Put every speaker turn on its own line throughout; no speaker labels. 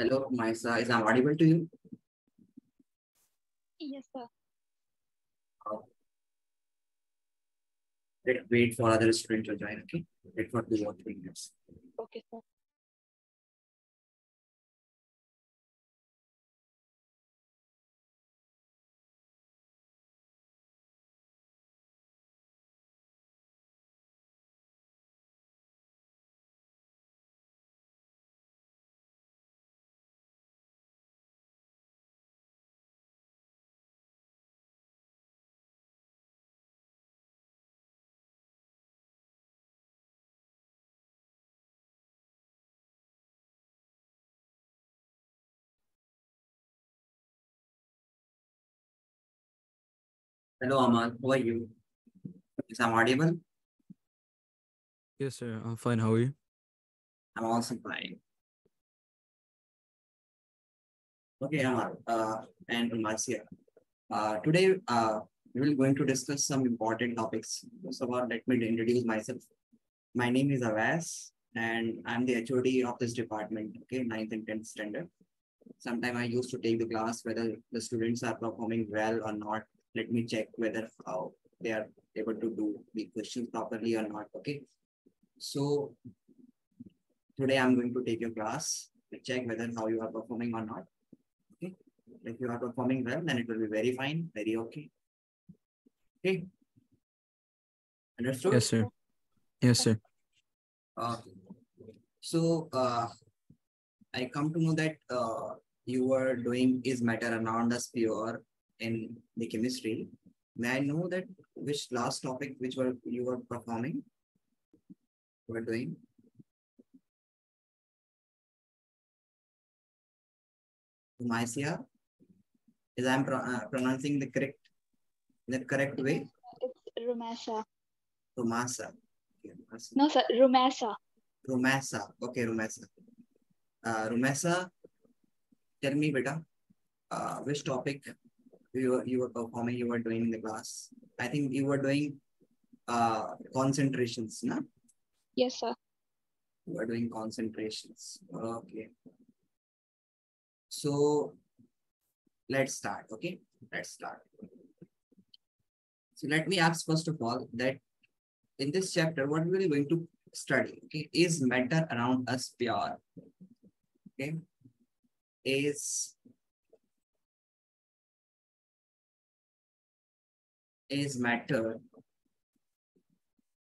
Hello, Maisa. Is I'm audible to you?
Yes, sir.
Let's wait for other student to join, okay? Wait for two or three minutes.
Okay, sir.
Hello, Amal. How are you? Is I'm audible?
Yes, sir. I'm fine. How are you?
I'm also fine. Okay, Amal uh, and Marcia. Uh, today, uh, we will going to discuss some important topics. First of all, let me introduce myself. My name is Avas, and I'm the HOD of this department, okay, 9th and 10th standard. Sometime I used to take the class whether the students are performing well or not. Let me check whether how they are able to do the questions properly or not, okay? So today I'm going to take your class to check whether how you are performing or not. Okay. If you are performing well, then it will be very fine, very okay. Okay. Understood?
Yes, sir. Yes, sir.
Uh, so uh, I come to know that uh, you were doing is matter around us pure in the chemistry. May I know that which last topic which were you were performing? Were doing? Mycia? Is I'm pro- uh, pronouncing the correct the correct way?
It's Rumasa.
Rumasa. Okay, Rumasa.
No, sir. Rumasa.
Rumasa. Okay, Rumasa. Uh, Rumasa, tell me, beta, uh, which topic you were, you were performing, you were doing in the class? I think you were doing uh, concentrations, no?
Yes, sir.
You were doing concentrations. Okay. So let's start. Okay, let's start. So let me ask first of all that in this chapter, what we are going to study? Okay, is matter around us pure? Okay, is is matter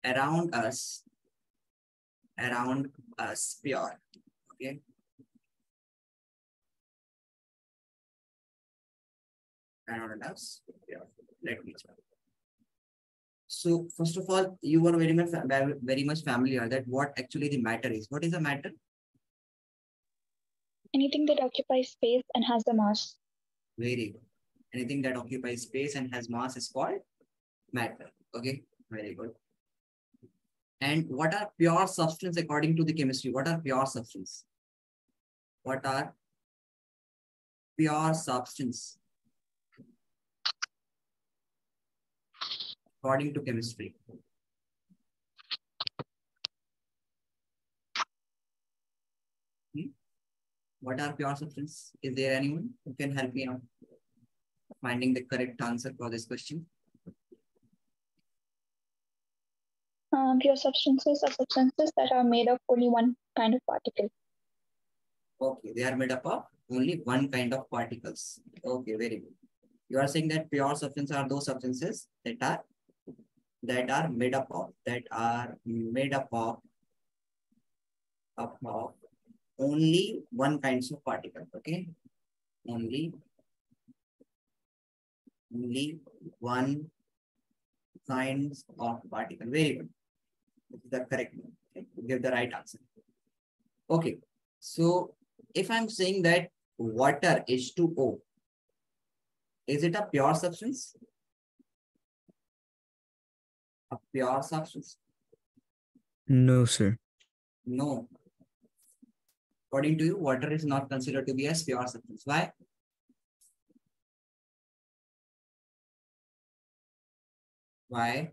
around us around us pure? Okay. around us. Yeah, let me check. So first of all, you are very much very much familiar that what actually the matter is. What is the matter?
Anything that occupies space and has the mass.
Very good. Anything that occupies space and has mass is called matter. Okay, very good. And what are pure substance according to the chemistry? What are pure substance? What are pure substance? according to chemistry. Hmm? What are pure substance? Is there anyone who can help me out finding the correct answer for this question?
Um, pure substances are substances that are made of only one kind of particle.
Okay, they are made up of only one kind of particles. Okay, very good. You are saying that pure substances are those substances that are that are made up of that are made up of, up of only one kinds of particle okay only only one kinds of particle very good this is the correct one okay? give the right answer okay so if i'm saying that water h2o is it a pure substance a pure substance?
No, sir.
No. According to you, water is not considered to be a pure substance. Why? Why?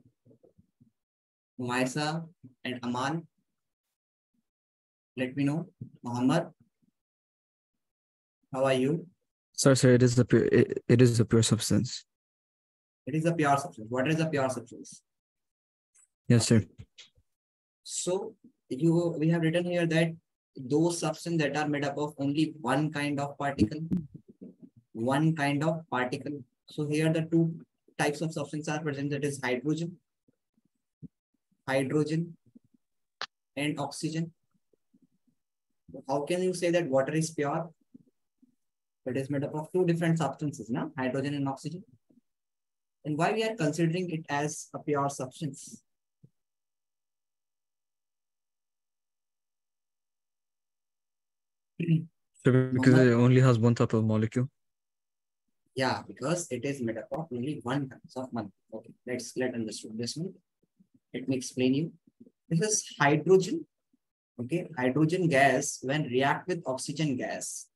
Umaisa and Aman. Let me know. Muhammad. How are you?
Sir, sir, it is a pure, it, it is a pure substance.
It is a pure substance. What is a pure substance?
Yes, sir.
So you we have written here that those substances that are made up of only one kind of particle, one kind of particle. So here the two types of substance are present. That is hydrogen, hydrogen, and oxygen. How can you say that water is pure? It is made up of two different substances, now hydrogen and oxygen. And why we are considering it as a pure substance?
Sir, because it only has one type of molecule.
Yeah, because it is made up of only one type of molecule. Okay, let's let understand this one. Let me explain you. This is hydrogen. Okay, hydrogen gas when react with oxygen gas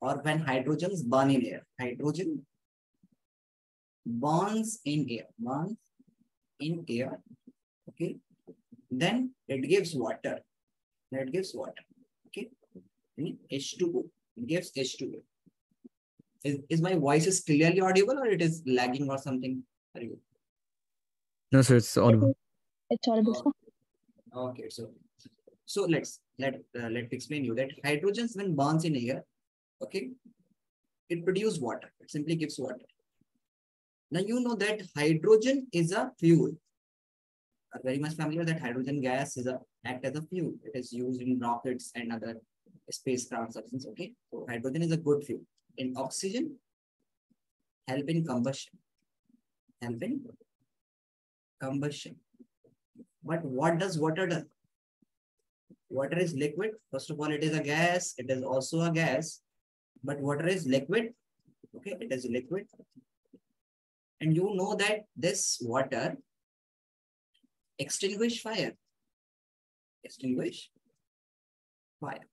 or when hydrogens burn in air. Hydrogen burns in air, burns in air. Okay, then it gives water. That gives water. Okay, hmm? H2O. It gives H2O. Is, is my voice is clearly audible or it is lagging or something? Are you?
No, sir, it's audible.
It's audible, sir.
Okay, so so let's let uh, let explain you that hydrogens when burns in air, okay, it produces water. It simply gives water. Now you know that hydrogen is a fuel. Are very much familiar that hydrogen gas is a act as a fuel. It is used in rockets and other spacecraft substance. Okay, so hydrogen is a good fuel. In oxygen, help in combustion. Help in combustion. But what does water do? Water is liquid. First of all, it is a gas. It is also a gas. But water is liquid. Okay, it is liquid. And you know that this water extinguish fire. Extinguish fire.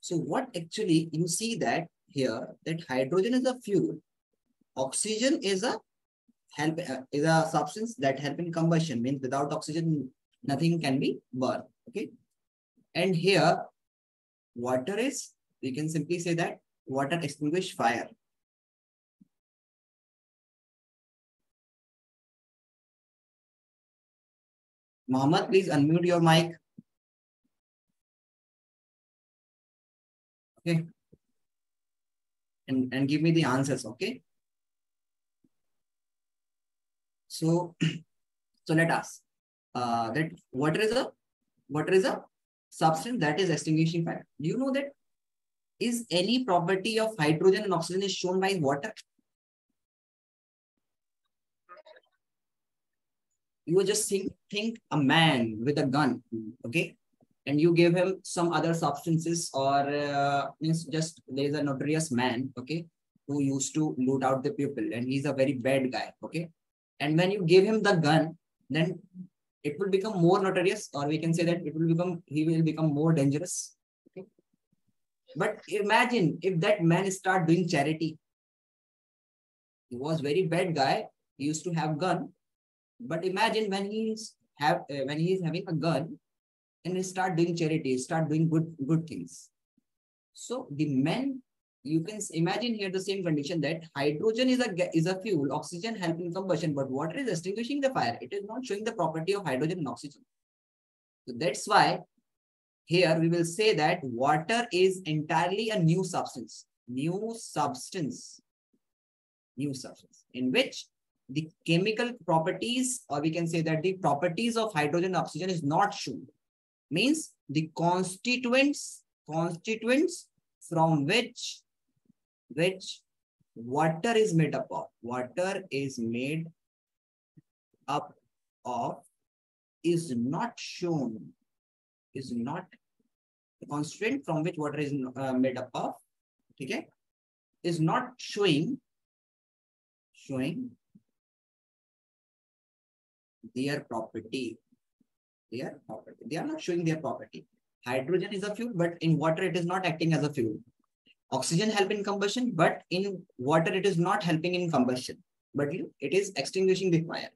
So what actually you see that here that hydrogen is a fuel, oxygen is a help uh, is a substance that help in combustion means without oxygen nothing can be burned. Okay, and here water is we can simply say that water extinguish fire. Mohammed, please unmute your mic. Okay. And, and give me the answers, okay? So, so let us, uh, that water is a, water is a substance that is extinguishing fire. Do you know that is any property of hydrogen and oxygen is shown by water? You just think, think a man with a gun, okay? and you give him some other substances or uh, just there's a notorious man okay who used to loot out the people and he's a very bad guy okay and when you give him the gun then it will become more notorious or we can say that it will become he will become more dangerous. Okay. But imagine if that man start doing charity. He was very bad guy he used to have gun. But imagine when he's have uh, when he is having a gun and he start doing charity, start doing good good things. So the men, you can imagine here the same condition that hydrogen is a is a fuel, oxygen helping combustion, but water is extinguishing the fire. It is not showing the property of hydrogen and oxygen. So that's why here we will say that water is entirely a new substance, new substance, new substance in which the chemical properties, or we can say that the properties of hydrogen oxygen is not shown means the constituents constituents from which which water is made up of water is made up of is not shown is not the constraint from which water is uh, made up of okay is not showing showing their property their property. They are not showing their property. Hydrogen is a fuel, but in water it is not acting as a fuel. Oxygen help in combustion, but in water it is not helping in combustion, but it is extinguishing the fire.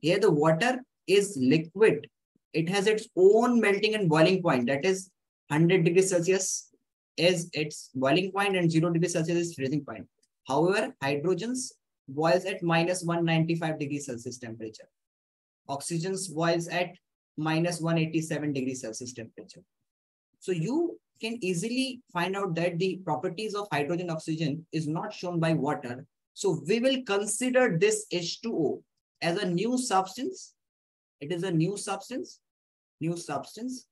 Here the water is liquid. It has its own melting and boiling point. That is 100 degrees Celsius is its boiling point and 0 degrees Celsius is freezing point. However, hydrogen's boils at minus 195 degrees Celsius temperature. Oxygen's boils at minus 187 degrees Celsius temperature. So you can easily find out that the properties of hydrogen oxygen is not shown by water. So we will consider this H2O as a new substance. It is a new substance, new substance,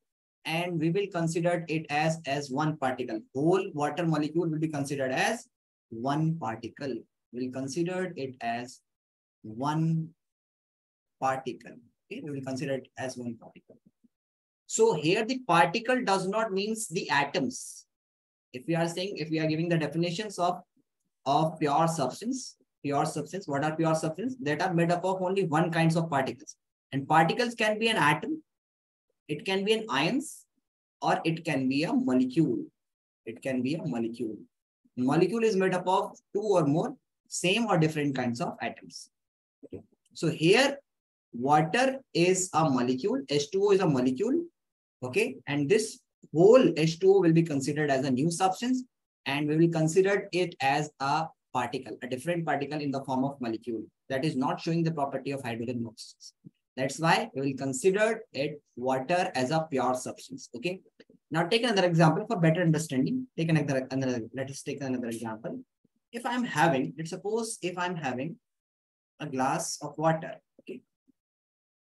and we will consider it as, as one particle. Whole water molecule will be considered as one particle. We'll consider it as one particle. Okay, we will consider it as one particle. So here the particle does not means the atoms. If we are saying, if we are giving the definitions of, of pure substance, pure substance, what are pure substance? That are made up of only one kinds of particles. And particles can be an atom, it can be an ions, or it can be a molecule. It can be a molecule. Molecule is made up of two or more same or different kinds of atoms. So here, water is a molecule, H2O is a molecule, Okay. And this whole H2O will be considered as a new substance and we will consider it as a particle, a different particle in the form of molecule that is not showing the property of hydrogen molecules. That's why we will consider it water as a pure substance. Okay. Now take another example for better understanding. Take another, another let us take another example. If I'm having, let's suppose if I'm having a glass of water, okay.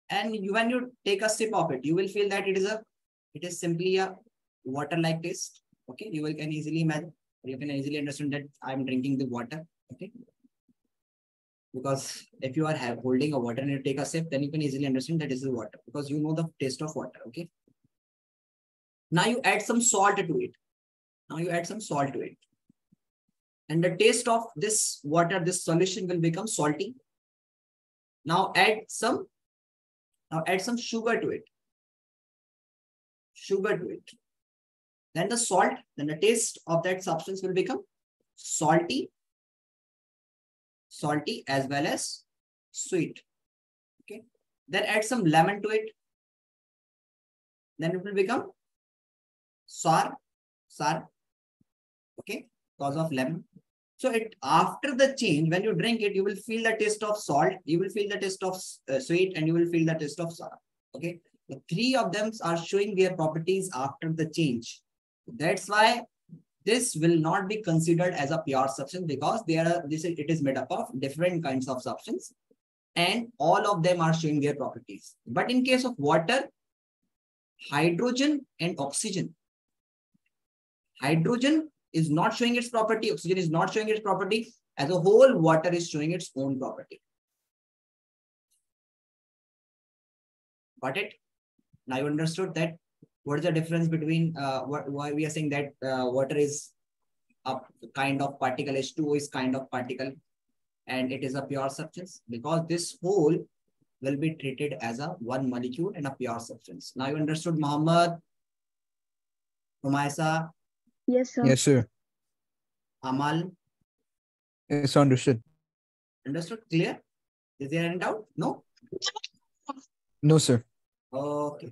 And you, when you take a sip of it, you will feel that it is a it is simply a water-like taste. Okay, you will can easily imagine, you can easily understand that I'm drinking the water. Okay. Because if you are holding a water and you take a sip, then you can easily understand that this is water because you know the taste of water. Okay. Now you add some salt to it. Now you add some salt to it. And the taste of this water, this solution will become salty. Now add some, now add some sugar to it sugar to it. Then the salt, then the taste of that substance will become salty, salty as well as sweet. Okay. Then add some lemon to it. Then it will become sour, sour. Okay, because of lemon. So it after the change, when you drink it, you will feel the taste of salt, you will feel the taste of uh, sweet, and you will feel the taste of sour. Okay, the three of them are showing their properties after the change. That's why this will not be considered as a pure substance because they are this is, it is made up of different kinds of substance and all of them are showing their properties. But in case of water, hydrogen and oxygen, hydrogen is not showing its property, oxygen is not showing its property. As a whole, water is showing its own property. Got it? Now you understood that what is the difference between uh, what, why we are saying that uh, water is a kind of particle, H2O is kind of particle, and it is a pure substance because this whole will be treated as a one molecule and a pure substance. Now you understood Muhammad, Humaisa?
Yes, sir.
Yes, sir.
Amal?
It's understood.
Understood? Clear? Is there any doubt? No?
No, sir.
Okay.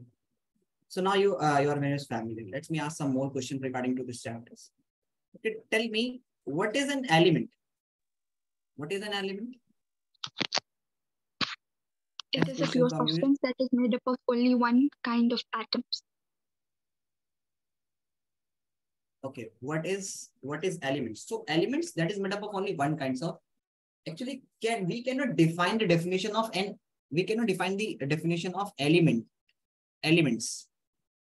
So now you uh, you are various family. Let me ask some more questions regarding to this chapter. Okay, tell me what is an element? What is an element?
It is a pure substance that is made up of only one kind of atoms.
Okay, what is what is elements? So elements that is made up of only one kinds of. Actually, can we cannot define the definition of an we cannot define the definition of element, elements.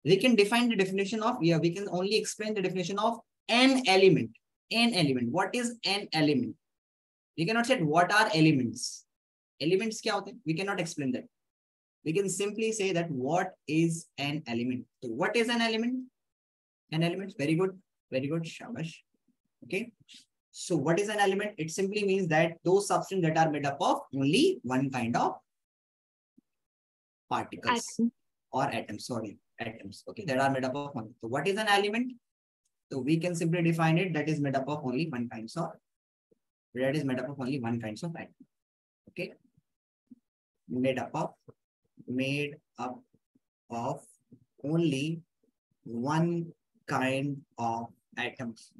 We can define the definition of, yeah, we can only explain the definition of an element, an element. What is an element? We cannot say what are elements. Elements kya hote? We cannot explain that. We can simply say that what is an element. So what is an element? An element, very good, very good, shabash. Okay. So what is an element? It simply means that those substances that are made up of only one kind of particles Atom. or atoms, sorry, atoms. Okay, that are made up of one. So what is an element? So we can simply define it that is made up of only one kinds of that is made up of only one kinds of atom. Okay. Made up of made up of only one kind of atoms.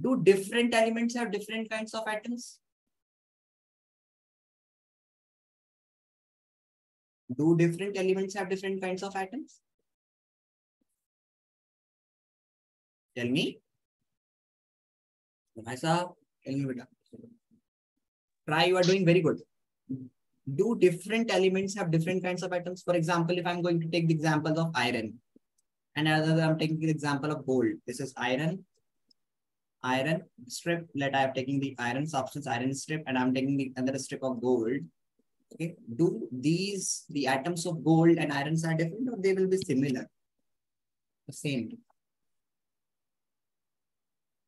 Do different elements have different kinds of atoms? Do different elements have different kinds of atoms? Tell me. Tell me. Try, you are doing very good. Do different elements have different kinds of atoms? For example, if I'm going to take the example of iron, and other I'm taking the example of gold. This is iron, iron strip. Let I am taking the iron substance, iron strip, and I'm taking the another strip of gold. Okay. Do these the atoms of gold and irons are different or they will be similar? The same.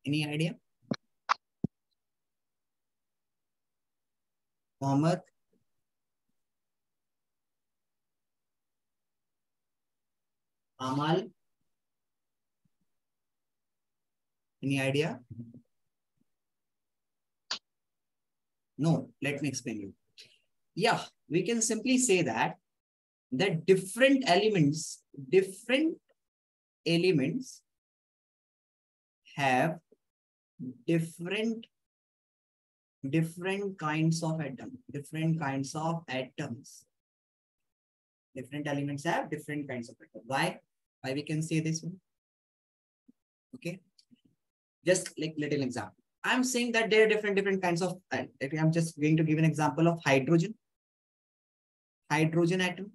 Any idea? Mohammed? Amal? Any idea? No, let me explain you. Yeah, we can simply say that that different elements, different elements have different different kinds of atom, different kinds of atoms. Different elements have different kinds of atoms. Why? Why we can say this one? Okay. Just like little example. I'm saying that there are different different kinds of. Uh, I'm just going to give an example of hydrogen, hydrogen atom,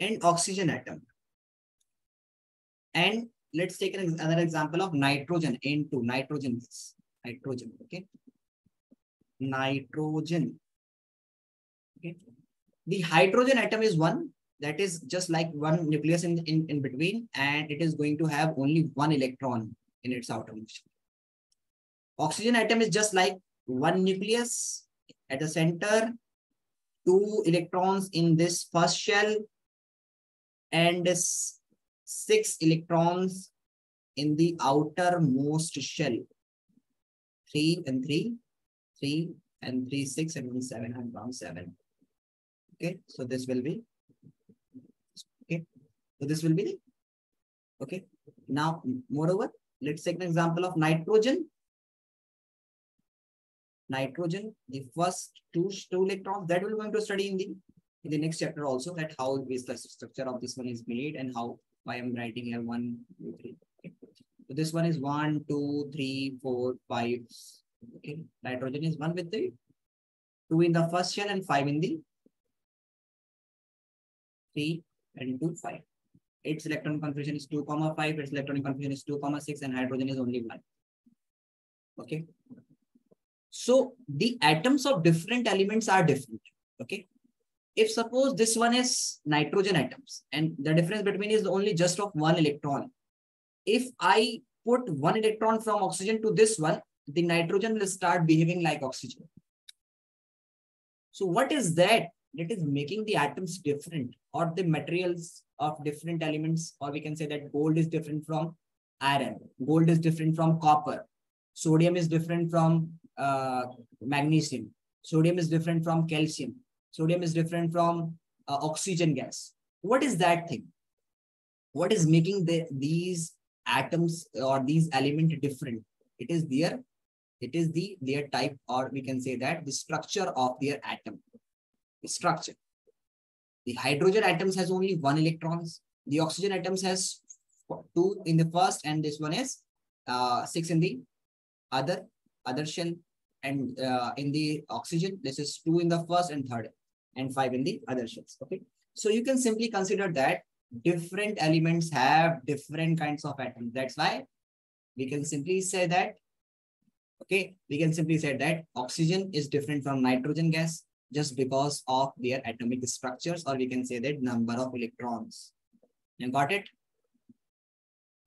and oxygen atom. And let's take another example of nitrogen, N2, nitrogen, nitrogen, okay? Nitrogen, okay? The hydrogen atom is one that is just like one nucleus in, in, in between, and it is going to have only one electron in its outermost. Oxygen atom is just like one nucleus at the center, two electrons in this first shell, and six electrons in the outermost shell. Three and three, three and three, six and seven and seven. Okay, so this will be, okay, so this will be, okay. Now, moreover, let's take an example of nitrogen. Nitrogen, the first two, two electrons that we're going to study in the in the next chapter also that how is the structure of this one is made and how why I'm writing here one, two, three. Okay. So this one is one, two, three, four, five. Okay, nitrogen is one with the two in the first shell and five in the three and two, five. Its electron configuration is two comma five. Its electronic configuration is two comma six, and hydrogen is only one. Okay. So the atoms of different elements are different. Okay if suppose this one is nitrogen atoms and the difference between is only just of one electron. If I put one electron from oxygen to this one, the nitrogen will start behaving like oxygen. So what is that that is making the atoms different or the materials of different elements or we can say that gold is different from iron, gold is different from copper, sodium is different from uh, magnesium, sodium is different from calcium, Sodium is different from uh, oxygen gas. What is that thing? What is making the, these atoms or these elements different? It is their, it is the their type, or we can say that the structure of their atom. The structure. The hydrogen atoms has only one electrons. The oxygen atoms has two in the first, and this one is uh, six in the other other shell. And uh, in the oxygen, this is two in the first and third and 5 in the other shells. Okay. So you can simply consider that different elements have different kinds of atoms. That's why we can simply say that, okay, we can simply say that oxygen is different from nitrogen gas just because of their atomic structures, or we can say that number of electrons. You got it?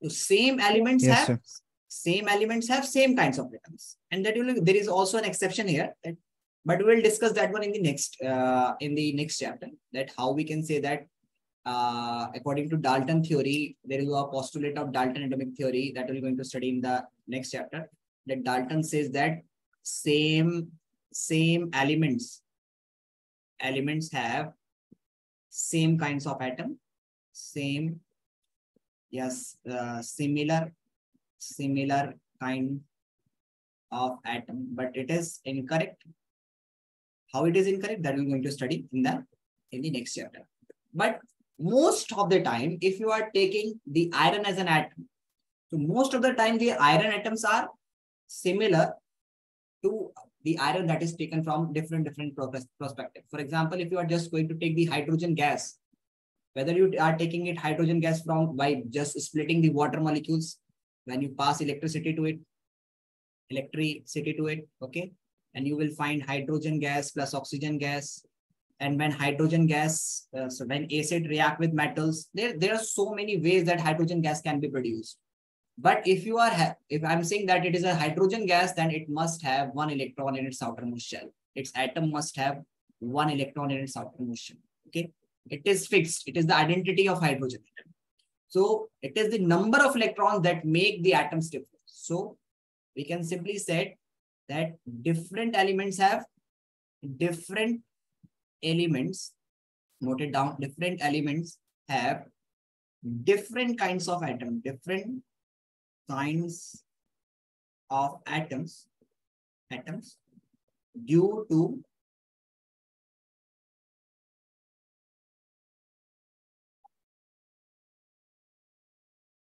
So same elements yes, have sir. Same elements have same kinds of atoms. And that will there is also an exception here that but we will discuss that one in the next uh, in the next chapter that how we can say that uh, according to Dalton theory, there is a postulate of Dalton atomic theory that we're going to study in the next chapter. That Dalton says that same same elements elements have same kinds of atom, same yes uh, similar similar kind of atom, but it is incorrect. How it is incorrect that we're going to study in the in the next chapter. But most of the time, if you are taking the iron as an atom, so most of the time the iron atoms are similar to the iron that is taken from different different perspective. For example, if you are just going to take the hydrogen gas, whether you are taking it hydrogen gas from by just splitting the water molecules, when you pass electricity to it, electricity to it, okay, and you will find hydrogen gas plus oxygen gas. And when hydrogen gas, uh, so when acid react with metals, there, there are so many ways that hydrogen gas can be produced. But if you are, if I'm saying that it is a hydrogen gas, then it must have one electron in its outermost shell. Its atom must have one electron in its outermost shell. Okay. It is fixed. It is the identity of hydrogen atom. So it is the number of electrons that make the atoms different. So we can simply say that different elements have different elements. Note it down. Different elements have different kinds of atom, different kinds of atoms, atoms due to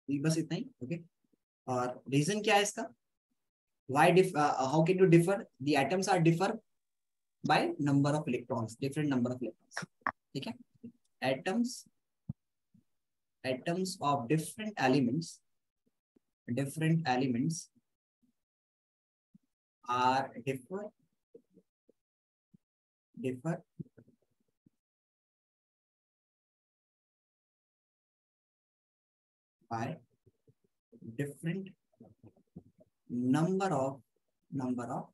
बस इतना ही okay और reason क्या है इसका? Why how can you differ the differ by number of electrons different number of electrons ठीक है? Atoms atoms of different elements different elements are differ differ by different number of number of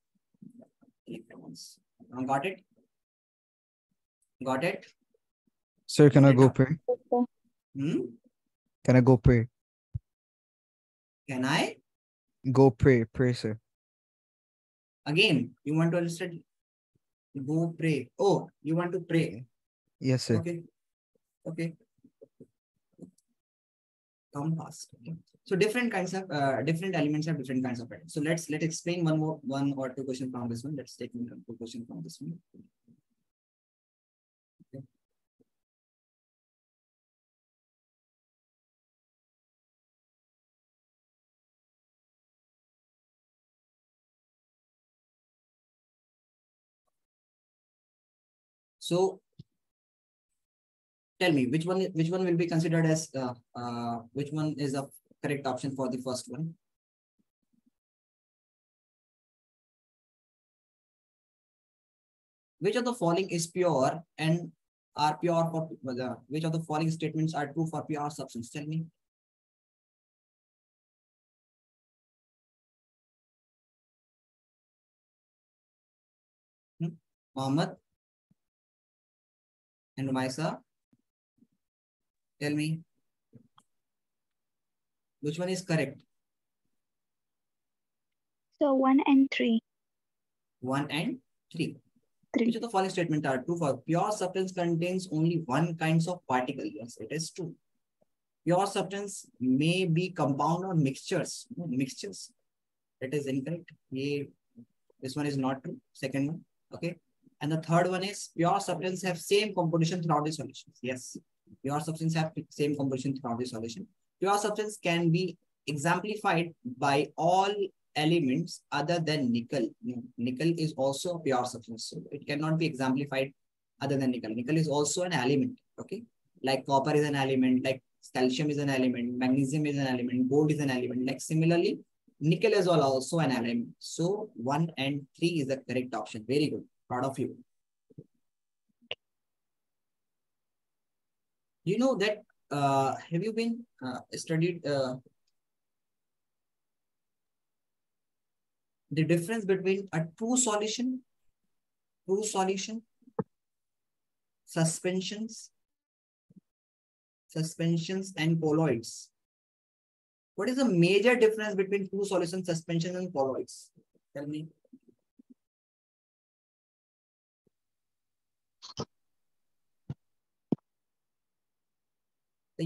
electrons. Got it? Got it?
Sir, can I go pray?
Hmm?
Can I go pray?
Can I?
Go pray, pray, sir.
Again, you want to understand? Go pray. Oh, you want to pray?
Yes, sir.
Okay. Okay. Okay. So different kinds of uh, different elements have different kinds of atoms. So let's let's explain one more one or two questions from this one. Let's take two question from this one. So tell me which one which one will be considered as uh, uh, which one is a correct option for the first one. Which of the following is pure and are pure for uh, which of the following statements are true for pure substance? Tell me. Hmm? Mohammed and Rumaisa. Tell me. Which one is correct?
So one and three.
One and three.
Three.
Which of the following statement are true for pure substance contains only one kinds of particle? Yes, it is true. Pure substance may be compound or mixtures. No, mixtures. It is incorrect. This one is not true. Second one. Okay. And the third one is pure substance have same composition throughout the solutions. Yes. Pure substance have same composition throughout the solution. Pure substance can be exemplified by all elements other than nickel. Nickel is also a pure substance. So it cannot be exemplified other than nickel. Nickel is also an element. Okay. Like copper is an element, like calcium is an element, magnesium is an element, gold is an element. Like similarly, nickel is also an element. So one and three is the correct option. Very good. Proud of you. You know that, uh, have you been uh, studied uh, the difference between a true solution, true solution, suspensions, suspensions and colloids. What is the major difference between true solution, suspension and colloids? Tell me.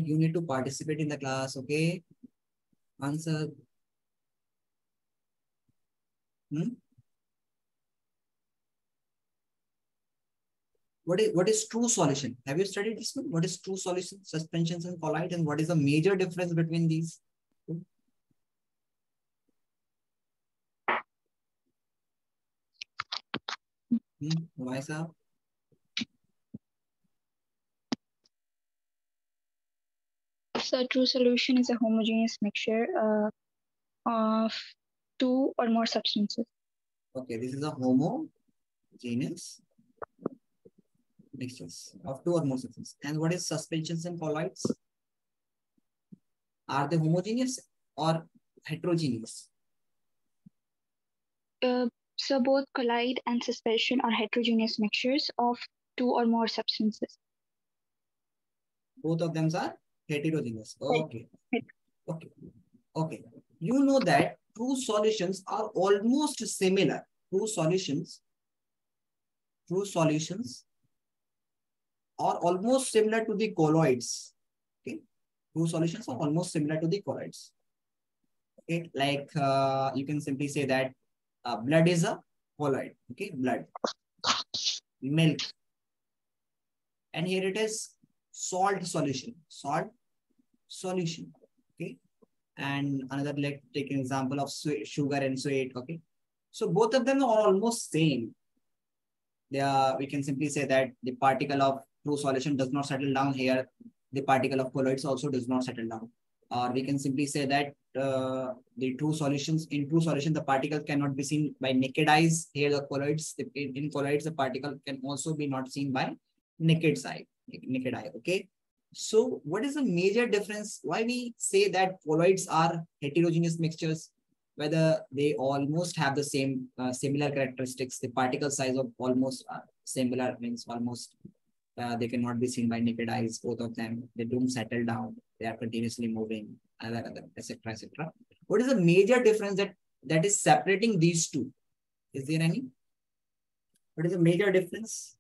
You need to participate in the class, okay? Answer. Hmm? What is what is true solution? Have you studied this one? What is true solution, suspensions and colloid, and what is the major difference between these? Hmm, Raisa?
So true solution is a homogeneous mixture uh, of two or more substances.
Okay, this is a homogeneous mixtures of two or more substances. And what is suspensions and colloids? Are they homogeneous or heterogeneous?
Uh, so both colloid and suspension are heterogeneous mixtures of two or more substances.
Both of them are heterogeneous. Okay. Okay. Okay. You know that true solutions are almost similar. True solutions, true solutions are almost similar to the colloids. Okay. True solutions are almost similar to the colloids. Okay. Like uh, you can simply say that uh, blood is a colloid. Okay. Blood, milk. And here it is salt solution. Salt solution. Okay. And another like take an example of sugar and sweet. Okay. So both of them are almost same. They are, we can simply say that the particle of true solution does not settle down here. The particle of colloids also does not settle down. Or we can simply say that uh, the true solutions in true solution, the particle cannot be seen by naked eyes. Here the colloids, in colloids, the particle can also be not seen by naked eye. Naked eye. Okay. So what is the major difference? Why we say that colloids are heterogeneous mixtures, whether they almost have the same uh, similar characteristics, the particle size of almost uh, similar means almost uh, they cannot be seen by naked eyes, both of them. They don't settle down. They are continuously moving, etc., etc. What is the major difference that that is separating these two? Is there any? What is the major difference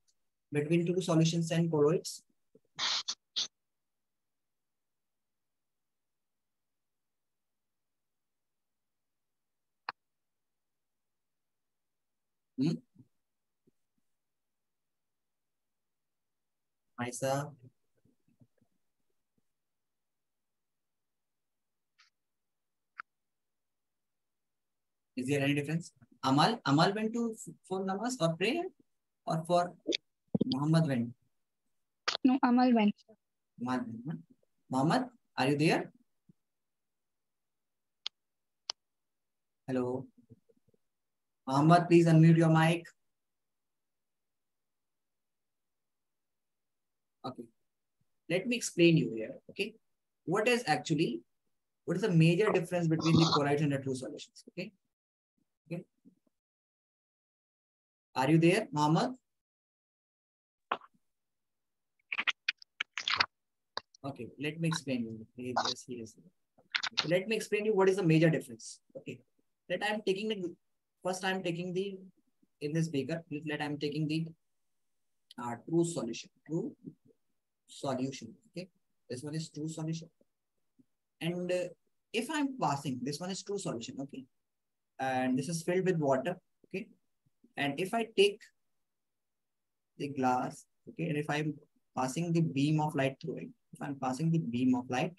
between true solutions and colloids? Hmm? Is there any difference? Amal, Amal went to for namaz or prayer or for Muhammad went?
No, Amal went.
Muhammad, went. Muhammad, are you there? Hello. Muhammad, please unmute your mic. Okay. Let me explain you here. Okay. What is actually, what is the major difference between the colloids and the true solutions? Okay. Okay. Are you there, Muhammad? Okay, let me explain you. Yes. Let me explain you what is the major difference. Okay. that I am taking the first I'm taking the in this beaker, let I'm taking the uh, true solution. True solution. Okay. This one is true solution. And uh, if I'm passing, this one is true solution. Okay. And this is filled with water. Okay. And if I take the glass, okay, and if I'm passing the beam of light through it, if I'm passing the beam of light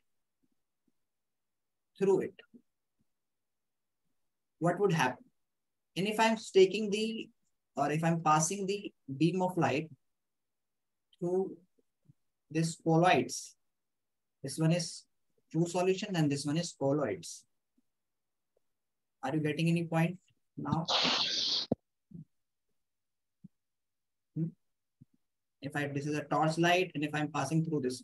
through it, what would happen? And if I'm taking the, or if I'm passing the beam of light through this colloids, this one is true solution and this one is colloids. Are you getting any point now? Hmm? If I, this is a torch light and if I'm passing through this,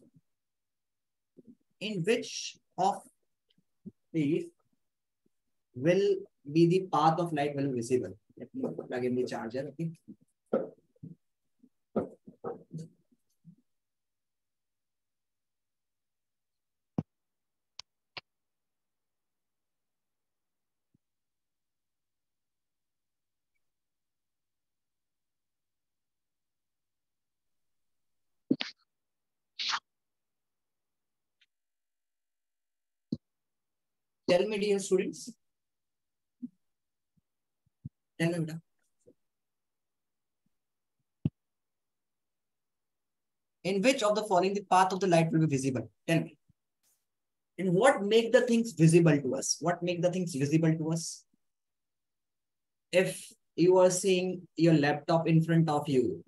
in which of these will be the path of light will visible. Let me plug in the charger. Okay. Tell me, dear students, Tell me, beta. In which of the following the path of the light will be visible? Tell me. And what make the things visible to us? What make the things visible to us? If you are seeing your laptop in front of you,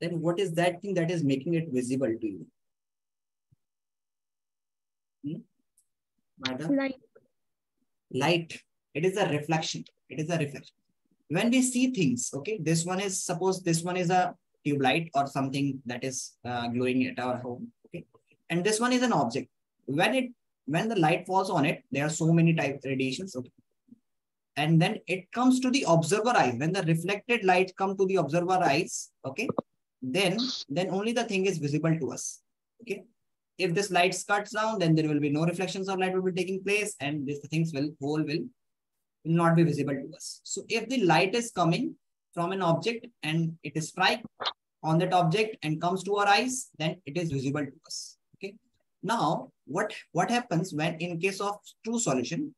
then what is that thing that is making it visible to you? Hmm? Madam?
Light.
Light. It is a reflection. It is a reflection. When we see things, okay, this one is, suppose this one is a tube light or something that is uh, glowing at our home, okay, and this one is an object. When it, when the light falls on it, there are so many type radiations, okay, and then it comes to the observer eyes. When the reflected light come to the observer eyes, okay, then then only the thing is visible to us, okay. If this light cuts down, then there will be no reflections of light will be taking place, and these things will whole will will not be visible to us. So if the light is coming from an object and it is strike on that object and comes to our eyes, then it is visible to us. Okay. Now, what, what happens when in case of true solution,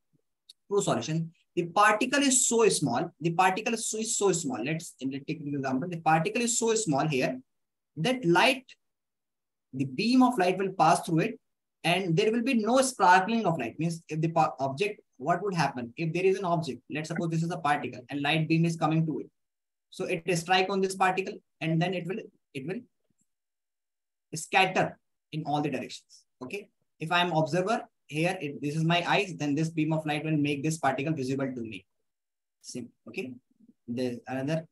true solution, the particle is so small, the particle is so, is so small. Let's, let's take an example. The particle is so small here that light, the beam of light will pass through it and there will be no sparkling of light. Means if the object what would happen if there is an object, let's suppose this is a particle and light beam is coming to it. So it is strike on this particle and then it will, it will scatter in all the directions. Okay. If I am observer here, if this is my eyes, then this beam of light will make this particle visible to me. Same. Okay. There's another,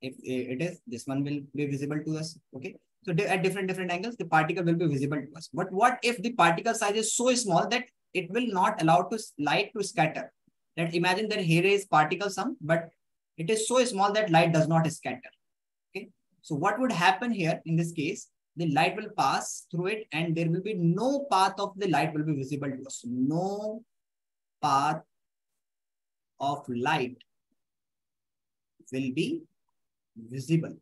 if it is, this one will be visible to us. Okay. So at different, different angles, the particle will be visible to us. But what if the particle size is so small that it will not allow to light to scatter. Let imagine that here is particle sum, but it is so small that light does not scatter. Okay. So what would happen here in this case? The light will pass through it and there will be no path of the light will be visible to us. No path of light will be visible.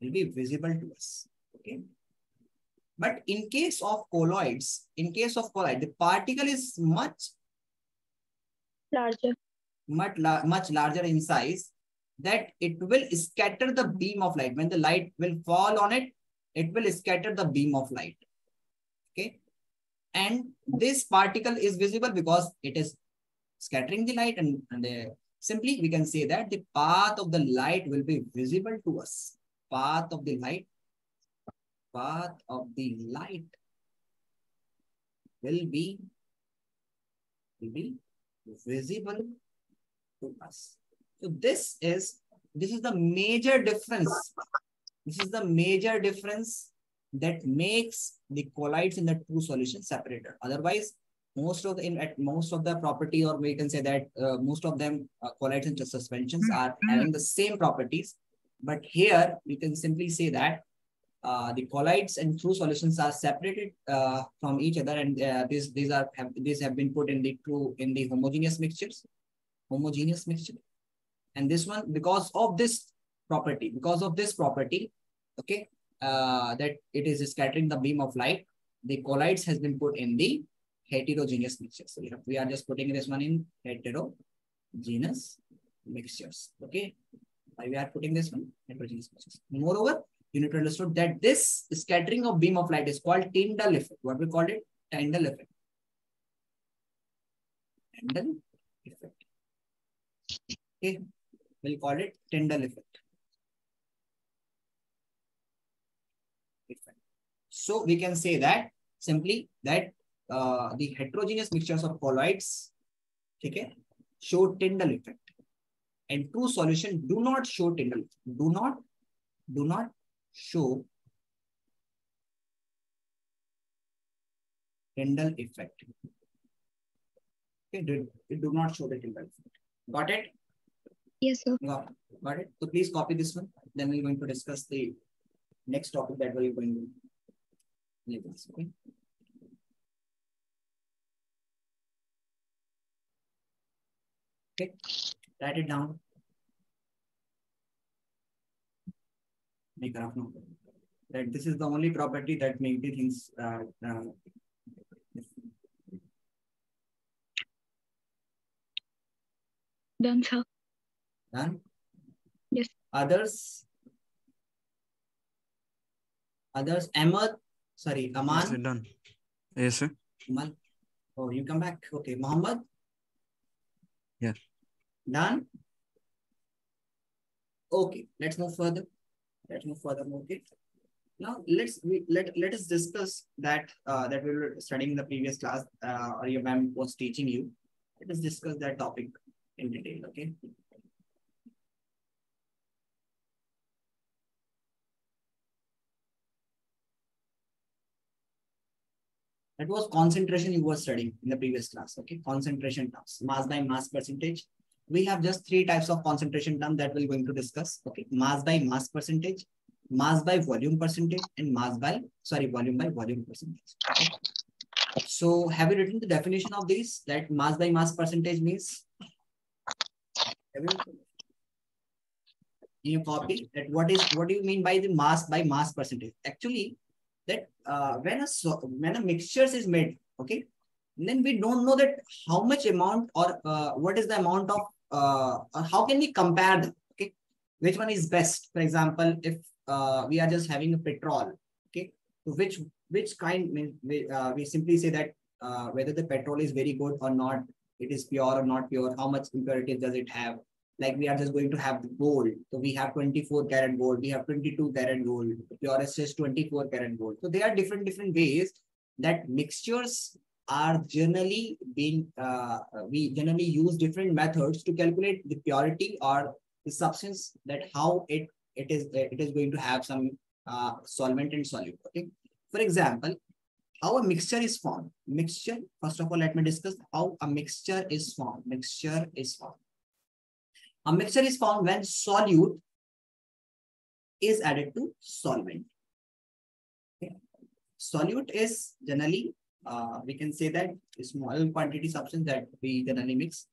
Will be visible to us. Okay. But in case of colloids, in case of colloid, the particle is much
larger,
much, much larger in size that it will scatter the beam of light. When the light will fall on it, it will scatter the beam of light. Okay. And this particle is visible because it is scattering the light and, and uh, simply we can say that the path of the light will be visible to us. Path of the light path of the light will be, will be visible to us. So this is, this is the major difference. This is the major difference that makes the colloids in the true solutions separated. Otherwise, most of the in at most of the property, or we can say that uh, most of them uh, colloids and suspensions are mm-hmm. having the same properties. But here we can simply say that uh, the colloids and true solutions are separated uh, from each other and uh, these these are have, these have been put in the true in the homogeneous mixtures homogeneous mixture. And this one because of this property because of this property okay uh, that it is scattering the beam of light the colloids has been put in the heterogeneous mixture. So we, have, we are just putting this one in heterogeneous mixtures okay? We are putting this one? Heterogeneous mixtures. Moreover you need to understand that this scattering of beam of light is called Tyndall effect. What we call it? Tyndall effect. Tyndall effect. Okay, we'll call it Tyndall effect. So we can say that simply that uh, the heterogeneous mixtures of colloids okay, show Tyndall effect. And true solution do not show Tyndall. Do not, do not show Tyndall effect. Okay, do, do not show the Tyndall effect. Got it?
Yes, sir.
Got, got it. So please copy this one. Then we're going to discuss the next topic that we're going to labels. Okay. Okay, write it down. Make graph number. That this is the only property that make the things uh, uh,
done, sir.
Done?
Yes.
Others? Others? Ahmad? Sorry,
Yes,
Aman?
sir, done. Yes, sir.
Aman? Oh, you come back. Okay. Muhammad?
Yeah.
Done? Okay, let's move further. Let's move further. Okay. Now let's we, let let us discuss that uh, that we were studying in the previous class uh, or your ma'am was teaching you. Let us discuss that topic in detail. Okay. That was concentration you were studying in the previous class. Okay, concentration terms, mass by mass percentage. We have just three types of concentration term that we're going to discuss. Okay, mass by mass percentage, mass by volume percentage, and mass by sorry volume by volume percentage. Okay. So have you written the definition of these? That mass by mass percentage means. Have you copy that what is what do you mean by the mass by mass percentage? Actually, that uh, when a when a mixtures is made, okay, then we don't know that how much amount or uh, what is the amount of uh, how can we compare them, okay, which one is best? For example, if uh, we are just having a petrol, okay, which which kind we, uh, we simply say that uh, whether the petrol is very good or not, it is pure or not pure, how much impurities does it have? Like we are just going to have the gold. So we have 24 karat gold, we have 22 karat gold, the purest is 24 karat gold. So there are different different ways that mixtures are generally being uh, we generally use different methods to calculate the purity or the substance that how it it is it is going to have some uh, solvent and solute. Okay. For example, how a mixture is formed. Mixture, first of all, let me discuss how a mixture is formed. Mixture is formed. A mixture is formed when solute is added to solvent. Okay. Solute is generally, uh, we can say that small quantity substance that we generally mix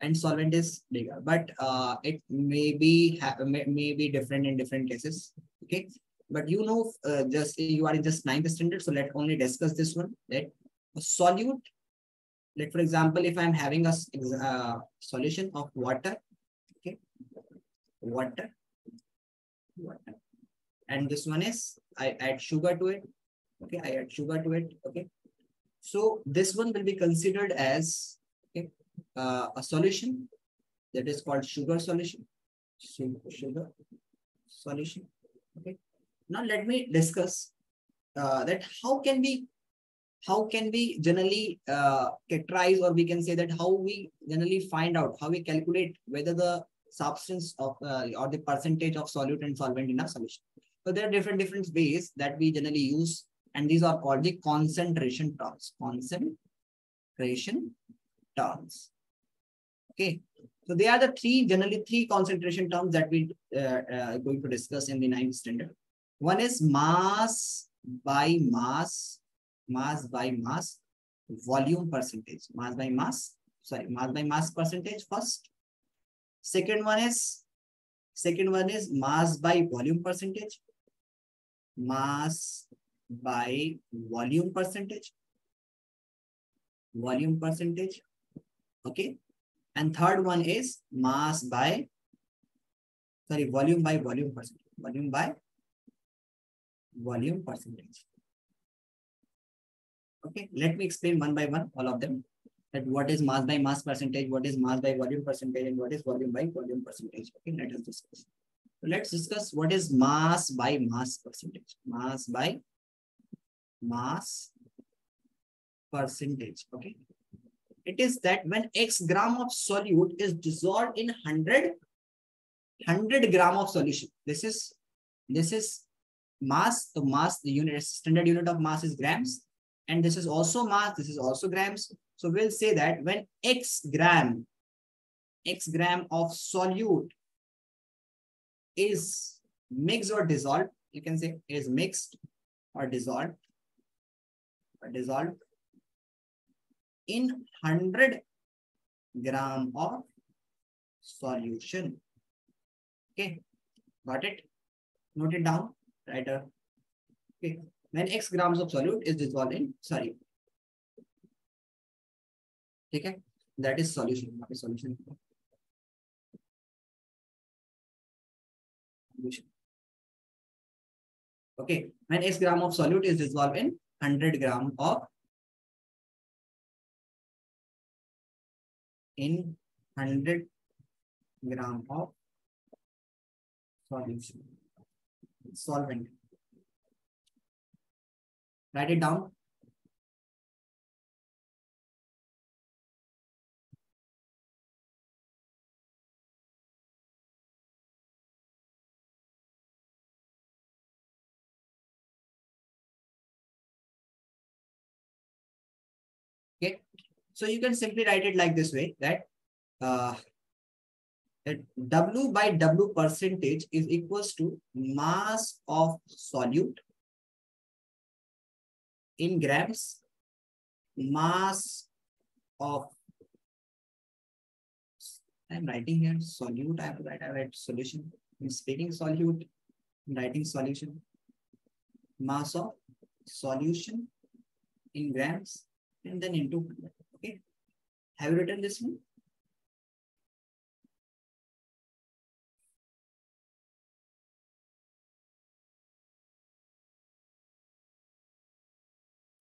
and solvent is bigger, but uh, it may be, may, may be different in different cases. Okay? But you know uh, just you are in just ninth standard so let only discuss this one that a solute like for example if i'm having a uh, solution of water okay? Water. Water. And this one is i add sugar to it okay? I add sugar to it okay so this one will be considered as okay uh, a solution that is called sugar solution. Sugar solution. Okay. Now let me discuss uh, that how can we how can we generally uh, characterize or we can say that how we generally find out how we calculate whether the substance of uh, or the percentage of solute and solvent in a solution. So there are different different ways that we generally use and these are called the concentration terms. Concentration terms. Okay. So they are the three generally three concentration terms that we uh, uh, going to discuss in the ninth standard. One is mass by mass, mass by mass, volume percentage, mass by mass, sorry, mass by mass percentage first. Second one is, second one is mass by volume percentage, mass by volume percentage, volume percentage, okay. And third one is mass by, sorry, volume by volume percentage, volume by volume percentage. Okay, let me explain one by one, all of them. That what is mass by mass percentage, what is mass by volume percentage, and what is volume by volume percentage. Okay, let us discuss. So let's discuss what is mass by mass percentage. Mass by mass percentage. Okay. It is that when X gram of solute is dissolved in 100, 100 gram of solution. This is, this is mass, the mass, the unit, standard unit of mass is grams. And this is also mass, this is also grams. So we'll say that when X gram, X gram of solute is mixed or dissolved, you can say is mixed or dissolved, dissolved in 100 gram of solution. Okay, got it? Note it down right? Uh, okay, when x grams of solute is dissolved in, sorry. Okay, that is solution, not a solution. solution. Okay, when x gram of solute is dissolved in 100 gram of in 100 gram of solution solvent. Write it down. So you can simply write it like this way that uh, that W by W percentage is equals to mass of solute in grams, mass of, I'm writing here solute, I have to write, I write solution. I'm speaking solute, I'm writing solution, mass of solution in grams and then into, okay. Have you written this one?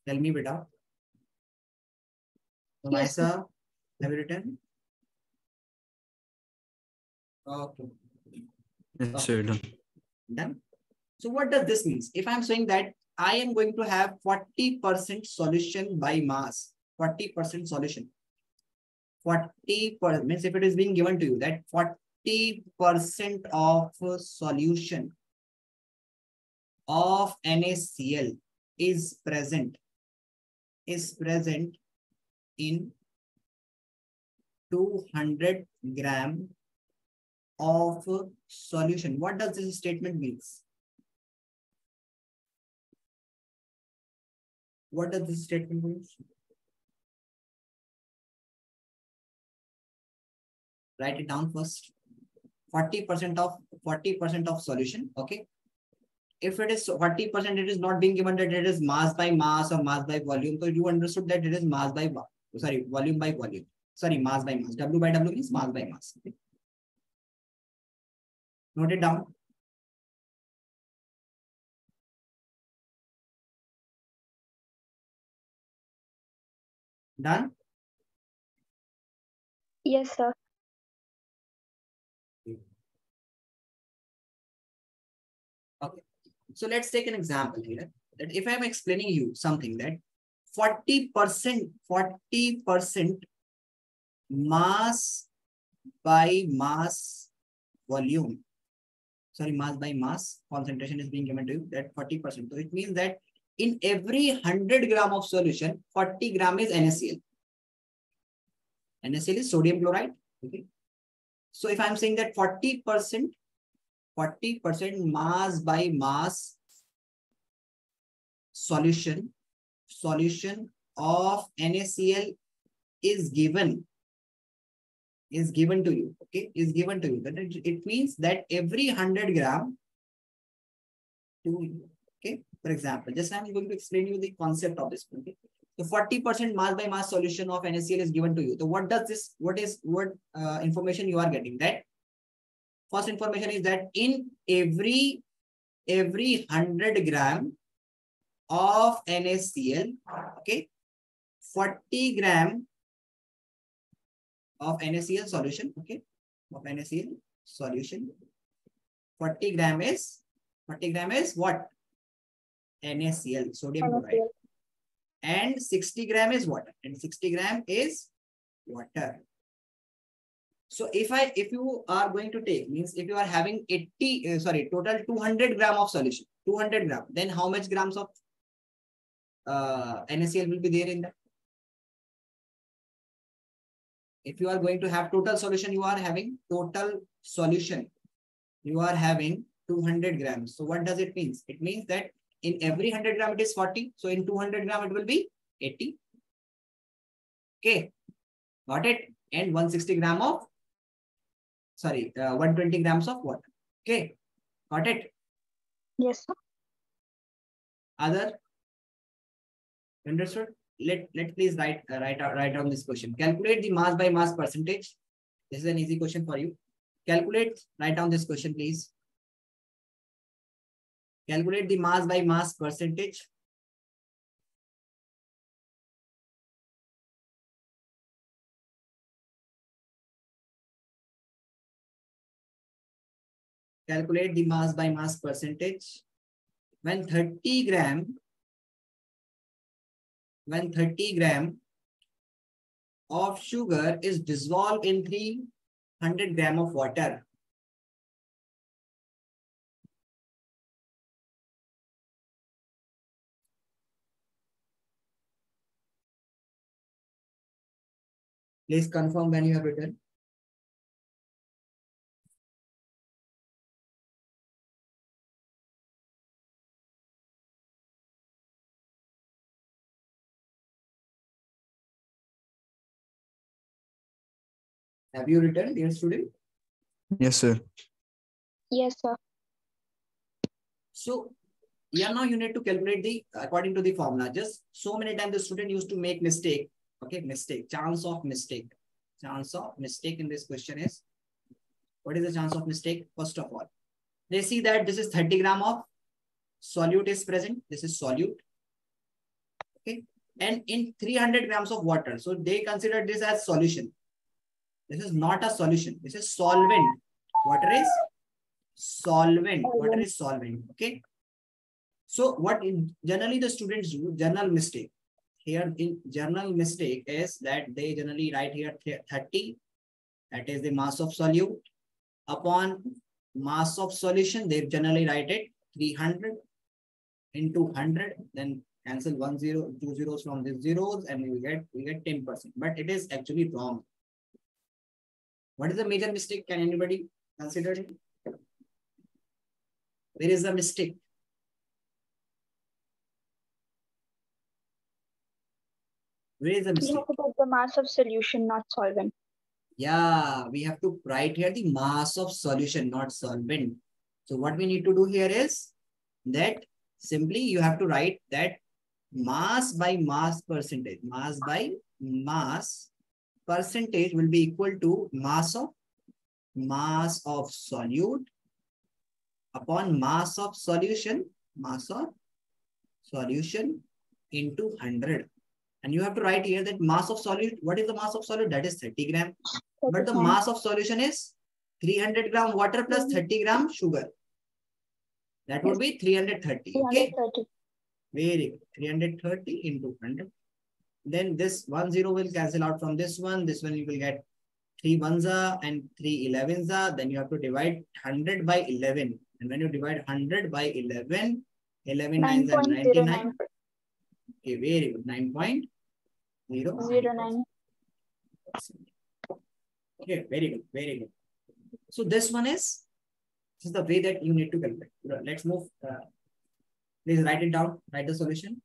Tell me, beta. So,
Yes,
Maisa, have you written? Okay,
Yes, sir. Done.
done. So what does this mean? If I'm saying that I am going to have 40% solution by mass, 40% solution. 40 per means if it is being given to you that 40% of solution of NaCl is present is present in 200 gram of solution. What does this statement means? What does this statement means? Write it down first. 40% of 40% of solution. Okay. If it is 40%, it is not being given that it is mass by mass or mass by volume. So you understood that it is mass by sorry, volume by volume. Sorry, mass by mass. W by W means mass by mass. Okay. Note it down. Done?
Yes, sir.
So let's take an example here. That if I'm explaining you something that 40%, 40% mass by mass volume, sorry, mass by mass concentration is being given to you, that 40%. So it means that in every 100 gram of solution, 40 gram is NaCl. NaCl is sodium chloride. Okay. So if I'm saying that 40%, 40% mass by mass solution, solution of NaCl is given, is given to you, okay, is given to you. That it, it means that every 100 gram, to, you, okay, for example, just I'm going to explain you the concept of this, okay. The 40% mass by mass solution of NaCl is given to you. So what does this, what is, what uh, information you are getting? That first information is that in every every 100 gram of NaCl, okay, 40 gram of NaCl solution, okay, of NaCl solution, 40 gram is, 40 gram is what? NaCl, sodium chloride. And 60 gram is water. And 60 gram is water. So if I if you are going to take means if you are having 80 uh, sorry total 200 gram of solution 200 gram then how much grams of uh, NaCl will be there in that? If you are going to have total solution you are having total solution you are having 200 grams. So what does it means? It means that in every 100 gram it is 40. So in 200 gram it will be 80. Okay, got it? And 160 gram of sorry, uh, 120 grams of water. Okay, got it?
Yes, sir.
Other? Understood? Let, let please write, uh, write, out, write down this question. Calculate the mass by mass percentage. This is an easy question for you. Calculate, write down this question, please. Calculate the mass by mass percentage. Calculate the mass by mass percentage. When 30 gram, when 30 gram of sugar is dissolved in 300 gram of water, Please confirm when you have written. Have you written, dear student?
Yes, sir.
Yes, sir.
So yeah, now you need to calculate the according to the formula. Just so many times the student used to make mistake. Okay, mistake, chance of mistake. Chance of mistake in this question is what is the chance of mistake? First of all, they see that this is 30 gram of solute is present. This is solute. Okay, and in 300 grams of water. So they consider this as solution. This is not a solution. This is solvent. Water is solvent. Water is solvent. Okay. So what in, generally the students do, general mistake. Here in general mistake is that they generally write here 30. That is the mass of solute. Upon mass of solution, they generally write it 300 into 100. Then cancel one zero, two zeros from these zeros and we get, we get 10%. But it is actually wrong. What is the major mistake? Can anybody consider it? Where is the mistake? Where is the
We have to put the mass of solution, not solvent.
Yeah, we have to write here the mass of solution, not solvent. So what we need to do here is that simply you have to write that mass by mass percentage, mass by mass percentage will be equal to mass of mass of solute upon mass of solution, mass of solution into 100. And you have to write here that mass of solute, what is the mass of solute? That is 30 gram. But the mass of solution is 300 gram water plus mm-hmm. 30 gram sugar. That would be 330. Okay.
330.
Very good. 330 into 100. Then this one zero will cancel out from this one. This one you will get 3 ones are and 3 elevens are. Then you have to divide 100 by 11. And when you divide 100 by 11, 11 nines are 99.
9.09.
Okay, very good. 9.0.
09.
Okay, very good, very good. So this one is, this is the way that you need to calculate. Let's move. Uh, please write it down, write the solution.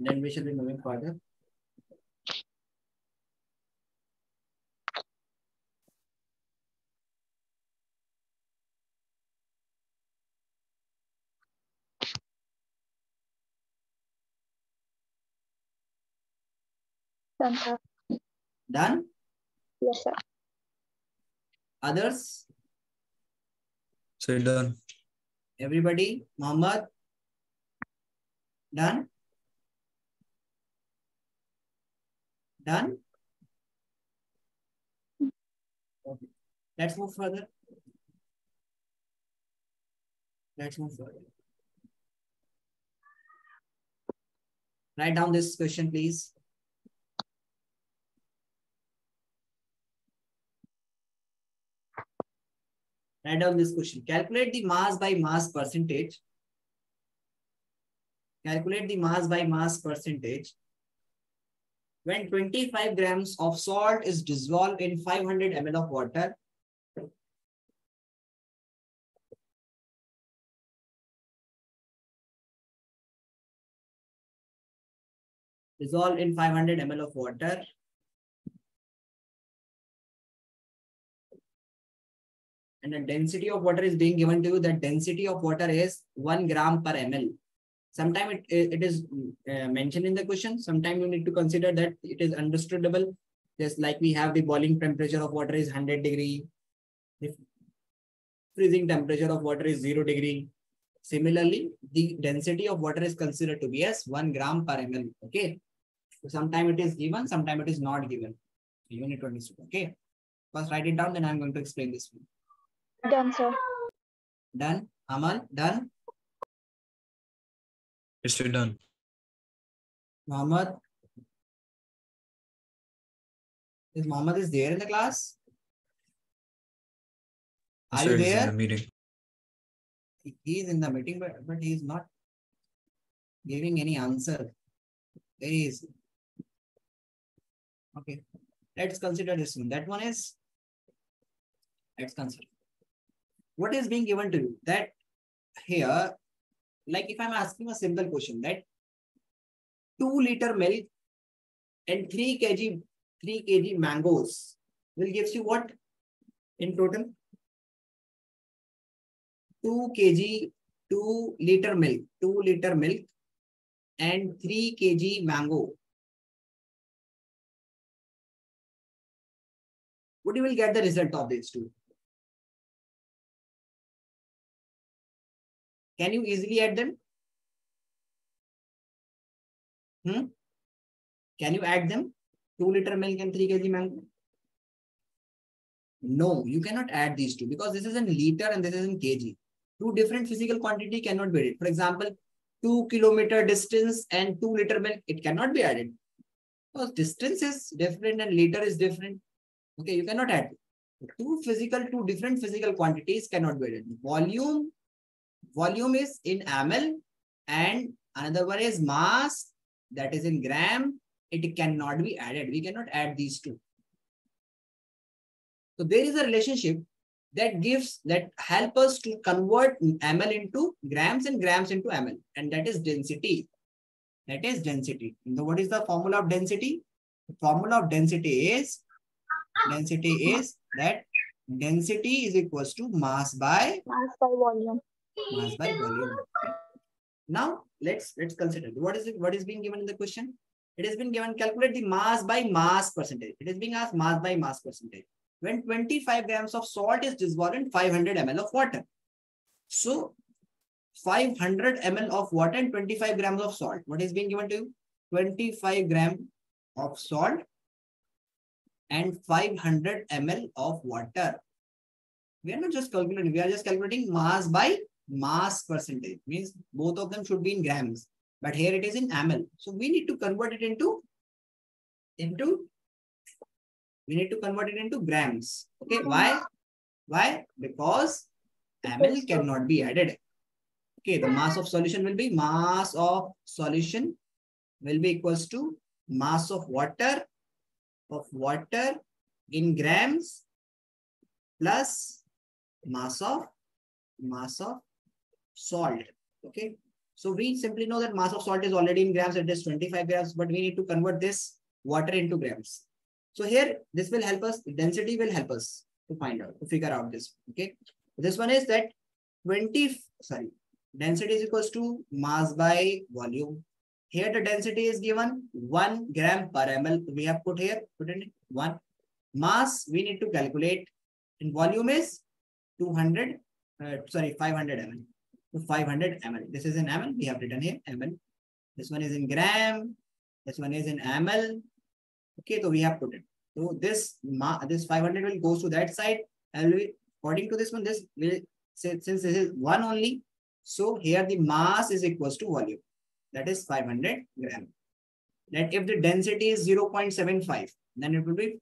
Then we shall be moving further.
Done, sir.
Done?
Yes, sir.
Others?
Say done.
Everybody? Mohammed? Done? Done? Okay. Let's move further. Let's move further. Write down this question, please. Write down this question. Calculate the mass by mass percentage. Calculate the mass by mass percentage. When 25 grams of salt is dissolved in 500 ml of water, dissolved in 500 ml of water, and the density of water is being given to you, the density of water is 1 gram per ml. Sometimes it, it is uh, mentioned in the question. Sometimes you need to consider that it is understandable. Just like we have the boiling temperature of water is 100 degree. The freezing temperature of water is 0 degree. Similarly, the density of water is considered to be as 1 gram per ml. Okay. So sometime it is given, sometime it is not given. You need to understand. Okay. First write it down, then I'm going to explain this one.
Done, sir.
Done. Amal, done.
Yes, sir, done.
Mohammed. Is Mohammed is there in the class?
Yes,
Are
sir,
you
he's in
there?
the meeting.
He is in the meeting, but, but he is not giving any answer. There he is. Okay, let's consider this one. That one is, let's consider. What is being given to you? That here, like if I'm asking a simple question that 2 liter milk and 3 kg, 3 kg mangoes will gives you what in total? 2 kg, 2 liter milk, 2 liter milk and 3 kg mango. What you will get the result of these two? Can you easily add them? Hmm? Can you add them? 2 liter milk and 3 kg mango? No, you cannot add these two because this is in liter and this is in kg. Two different physical quantity cannot be added. For example, 2 kilometer distance and 2 liter milk, it cannot be added. Because distance is different and liter is different. Okay, you cannot add. Two physical, two different physical quantities cannot be added. Volume, volume is in ml and another one is mass that is in gram. It cannot be added. We cannot add these two. So there is a relationship that gives that help us to convert ml into grams and grams into ml and that is density that is density now what is the formula of density the formula of density is density is that density is equals to mass by
Mass by volume.
Mass by volume now let's let's consider what is it what is being given in the question it has been given calculate the mass by mass percentage it is being asked mass by mass percentage when 25 grams of salt is dissolved in 500 ml of water. So 500 ml of water and 25 grams of salt. What is being given to you? 25 gram of salt and 500 ml of water. We are not just calculating, we are just calculating mass by mass percentage. Means both of them should be in grams. But here it is in ml. So we need to convert it into, into we need to convert it into grams. Okay, why? Why? Because ml cannot be added. Okay, the mass of solution will be mass of solution will be equals to mass of water of water in grams plus mass of mass of salt. Okay, so we simply know that mass of salt is already in grams. It is 25 grams, but we need to convert this water into grams. So here, this will help us, density will help us to find out, to figure out this, okay? This one is that 20, sorry, density is equals to mass by volume. Here the density is given 1 gram per ml. We have put here, put in 1. Mass we need to calculate in volume is 200, uh, sorry, 500 ml. So 500 ml. This is in ml, we have written here ml. This one is in gram. This one is in ml. Okay, so we have put it. So this this 500 will go to that side. And we, according to this one, this will since this is one only. So here the mass is equals to volume. That is 500 gram. That if the density is 0.75, then it will be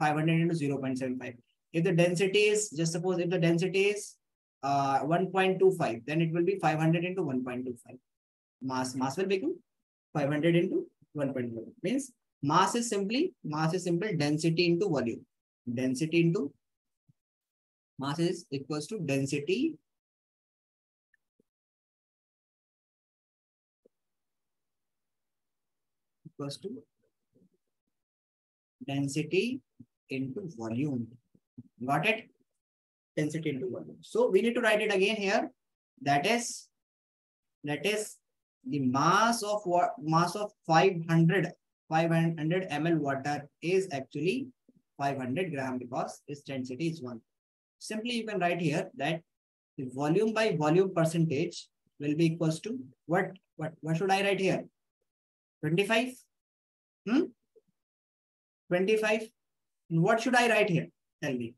500 into 0.75. If the density is, just suppose if the density is uh, 1.25, then it will be 500 into 1.25. Mass, mass will become 500 into 1.25. Means mass is simply mass is simple density into volume density into mass is equals to density equals to density into volume got it density into volume so we need to write it again here that is that is the mass of what mass of 500 500 ml water is actually 500 gram because its density is 1. Simply you can write here that the volume by volume percentage will be equals to what? What, what should I write here? 25? Hmm? 25? What should I write here? Tell me.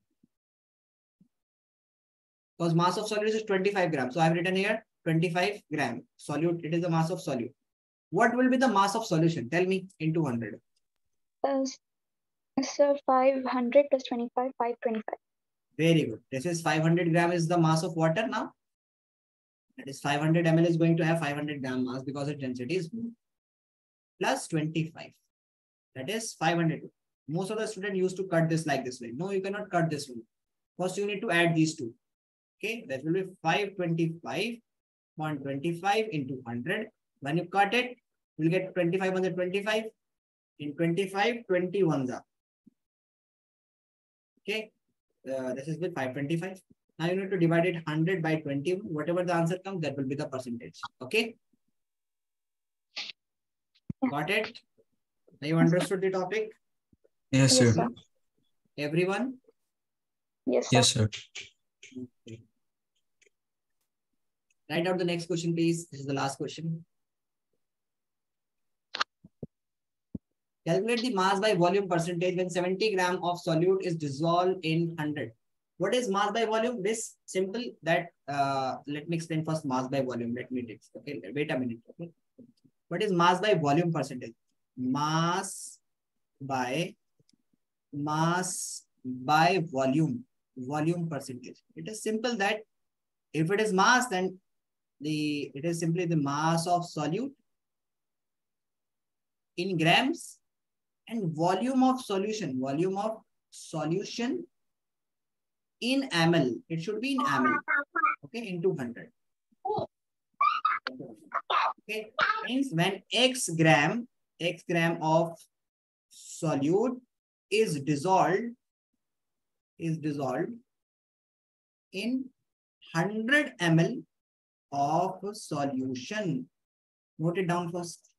Because mass of solute is 25 grams. So I've written here 25 gram solute. It is the mass of solute. What will be the mass of solution? Tell me in 200.
Uh, so 500 plus 25, 525.
Very good. This is 500 gram is the mass of water now. That is 500 ml is going to have 500 gram mass because its density is. Plus 25. That is 500. Most of the student used to cut this like this way. No, you cannot cut this one. First, you need to add these two. Okay, that will be 525.25 into 100. When you cut it, you'll get 25 on the 25. In 25, 21 are. Okay, uh, this is with 525. Now you need to divide it 100 by 20. Whatever the answer comes, that will be the percentage. Okay. Got it? Now you understood the topic?
Yes,
Yes,
sir.
sir.
Everyone?
Yes, sir.
Yes, sir.
Okay. Write out the next question, please. This is the last question. Calculate the mass by volume percentage when 70 gram of solute is dissolved in 100. What is mass by volume? This simple that, uh, let me explain first mass by volume. Let me take, okay, wait a minute. Okay. What is mass by volume percentage? Mass by, mass by volume, volume percentage. It is simple that if it is mass, then the it is simply the mass of solute in grams and volume of solution, volume of solution in ml. It should be in ml. Okay, in 200. Okay, means when x gram, x gram of solute is dissolved, is dissolved in 100 ml of solution. Note it down first.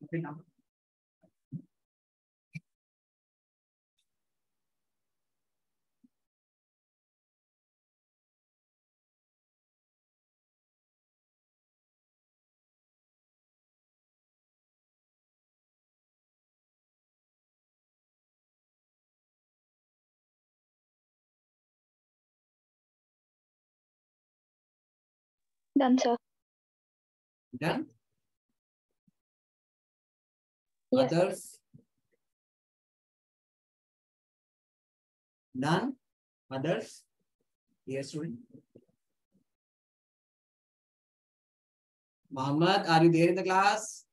Note it down.
Done, sir.
Done?
Yes.
Others? Done? Others? Yes, student. Mohammed, are you there in the class?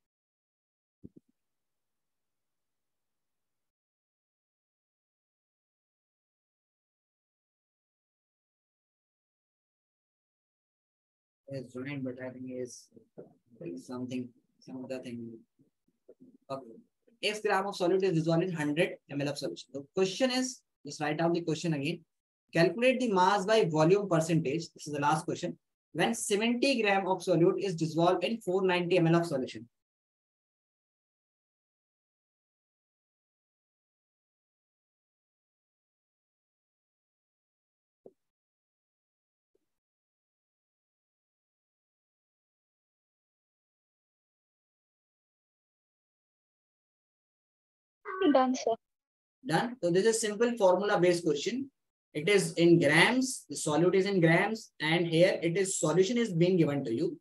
Yes, joined, but I think is something, some other thing. Okay. X gram of solute is dissolved in 100 ml of solution. The question is, just write down the question again. Calculate the mass by volume percentage. This is the last question. When 70 gram of solute is dissolved in 490 ml of solution.
Done, sir.
Done. So this is simple formula based question. It is in grams, the solute is in grams, and here it is solution is being given to you.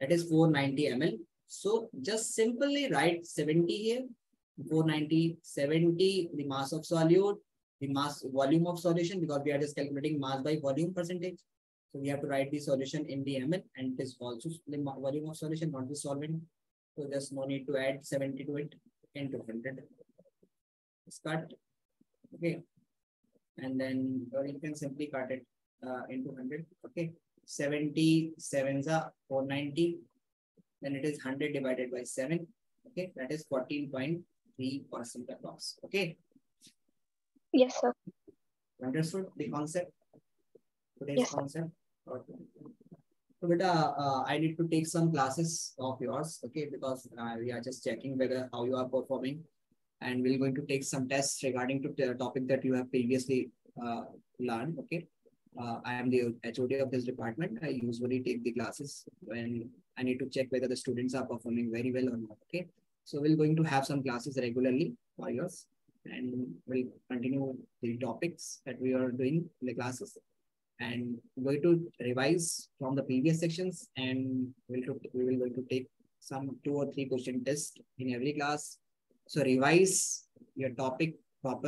That is 490 ml. So just simply write 70 here, 490, 70, the mass of solute, the mass volume of solution, because we are just calculating mass by volume percentage. So we have to write the solution in the ml, and it is also the volume of solution, not the solvent. So there's no need to add 70 to it into 100. Cut. Okay. And then or you can simply cut it uh, into 100. Okay. 70 sevens are 490. Then it is 100 divided by 7. Okay. That is 14.3% approx. Okay.
Yes, sir.
Understood the concept? Today's
Yes,
concept? Okay. So, beta, uh, I need to take some classes of yours, okay, because uh, we are just checking whether how you are performing. And we're going to take some tests regarding to the topic that you have previously uh, learned, okay. Uh, I am the HOD of this department. I usually take the classes when I need to check whether the students are performing very well or not. Okay. So we're going to have some classes regularly for yours and we'll continue the topics that we are doing in the classes and going to revise from the previous sections and we'll we will going to take some two or three question test in every class. So revise your topic proper